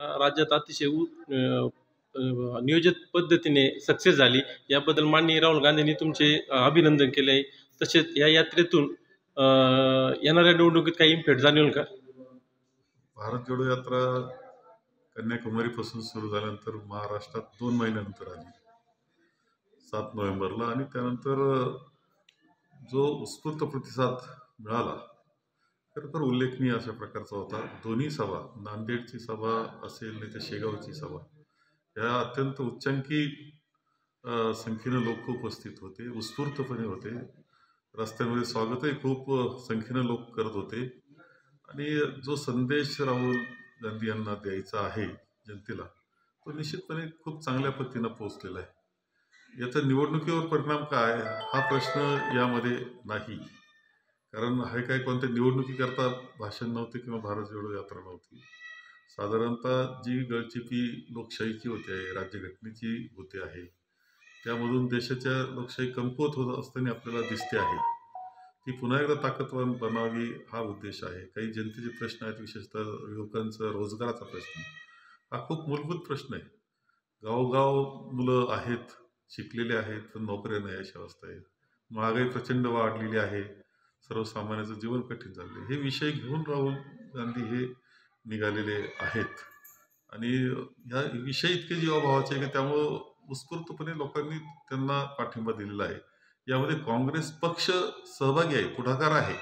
राज्यात अतिशय उ नियोजित पद्धतीने सक्सेस झाली. याबद्दल माननीय राहुल गांधींनी तुमचे अभिनंदन केले आहे तसेच या यात्रेतून येणाऱ्या निवडणुकीत काही इम्पॅक्ट जाणवेल का? भारत जोडो यात्रा कन्याकुमारीपासून सुरू झाल्यानंतर महाराष्ट्रात दोन महिन्यानंतर आली. सात नोव्हेंबरला आणि त्यानंतर जो उत्स्फूर्त प्रतिसाद मिळाला खरं तर उल्लेखनीय अशा प्रकारचा होता. दोन्ही सभा नांदेडची सभा असेल नाही तर शेगावची सभा या अत्यंत उच्चांकी संख्येनं लोक उपस्थित होते उत्स्फूर्तपणे होते. रस्त्यामध्ये स्वागतही खूप संख्येनं लोक करत होते. आणि जो संदेश राहुल गांधी यांना द्यायचा आहे जनतेला तो निश्चितपणे खूप चांगल्या पद्धतीनं पोहोचलेला आहे. याचा निवडणुकीवर परिणाम काय? हा प्रश्न यामध्ये नाही. कारण हे काही कोणत्या निवडणुकीकरता भाषण नव्हते किंवा भारत जोडो यात्रा नव्हती. साधारणतः जी गळचिपी लोकशाहीची होते आहे राज्यघटनेची होते आहे त्यामधून देशाच्या लोकशाही कमकुवत होत असताना आपल्याला दिसते आहे. ती पुन्हा एकदा ताकदवान बनावी हा उद्देश आहे. काही जनतेचे प्रश्न आहेत विशेषतः युवकांचा रोजगाराचा प्रश्न. हा खूप मूलभूत प्रश्न आहे. गावोगाव मुलं आहेत शिकलेले आहेत पण नोकऱ्या नाही अशा अवस्था आहे महागाई प्रचंड वाढलेली आहे. सर्वसामान्याचं जीवन कठीण झाले हे विषय घेऊन राहुल गांधी हे निघालेले आहेत. आणि ह्या विषय इतके जीवाभावाचे आहे की त्यामुळं उत्स्फूर्तपणे लोकांनी त्यांना पाठिंबा दिलेला आहे. यामध्ये काँग्रेस पक्ष सहभागी आहे पुढाकार आहे.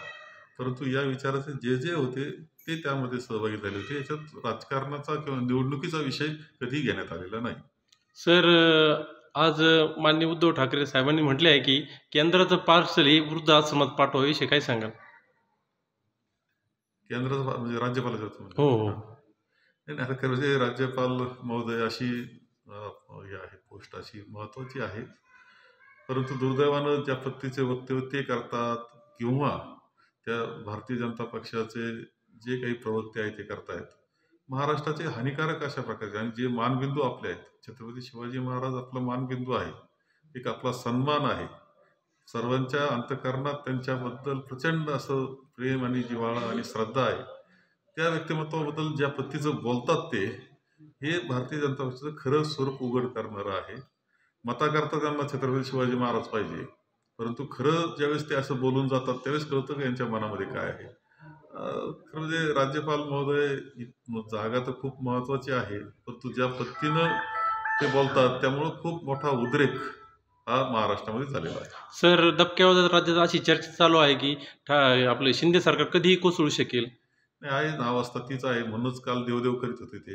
परंतु या विचाराचे जे जे होते ते त्यामध्ये सहभागी झाले होते. याच्यात राजकारणाचा किंवा निवडणुकीचा विषय कधी घेण्यात आलेला नाही. सर आज माननीय उद्धव ठाकरे साहेबांनी म्हटले आहे की केंद्राचं पार्सल हे वृद्ध आश्रमात पाठवाविषयी काय सांगाल केंद्राचा म्हणजे राज्यपालाच्या. हो, हो. नाही म्हणजे राज्यपाल महोदय अशी आहे पोस्ट अशी महत्त्वाची आहे परंतु दुर्दैवानं ज्या पद्धतीचे वक्तव्य ते करतात किंवा त्या भारतीय जनता पक्षाचे जे काही प्रवक्ते आहेत ते करतायत महाराष्ट्राचे हानिकारक अशा प्रकारचे आणि जे मानबिंदू आपले आहेत. छत्रपती शिवाजी महाराज आपला मानबिंदू आहे. एक आपला सन्मान आहे. सर्वांच्या अंतकरणात त्यांच्याबद्दल प्रचंड असं प्रेम आणि जिव्हाळा आणि श्रद्धा आहे. त्या व्यक्तिमत्वाबद्दल ज्या पद्धतीचं बोलतात ते हे भारतीय जनता पक्षाचं खरं स्वरूप उघड करणारं आहे. मताकरता त्यांना छत्रपती शिवाजी महाराज पाहिजे. परंतु खरं ज्यावेळेस ते असं बोलून जातात त्यावेळेस कळतं की यांच्या मनामध्ये काय आहे? खरं म्हणजे राज्यपाल महोदय जागा तर खूप महत्त्वाची आहे परंतु ज्या पद्धतीनं ते बोलतात त्यामुळं खूप मोठा उद्रेक हा महाराष्ट्रामध्ये झालेला आहे. सर दबक्यावर राज्यात अशी चर्चा चालू आहे की आपलं शिंदे सरकार कधीही कोसळू शकेल. नाही आहे नाव असतात तीच आहे म्हणूनच काल देवदेव करीत होते ते.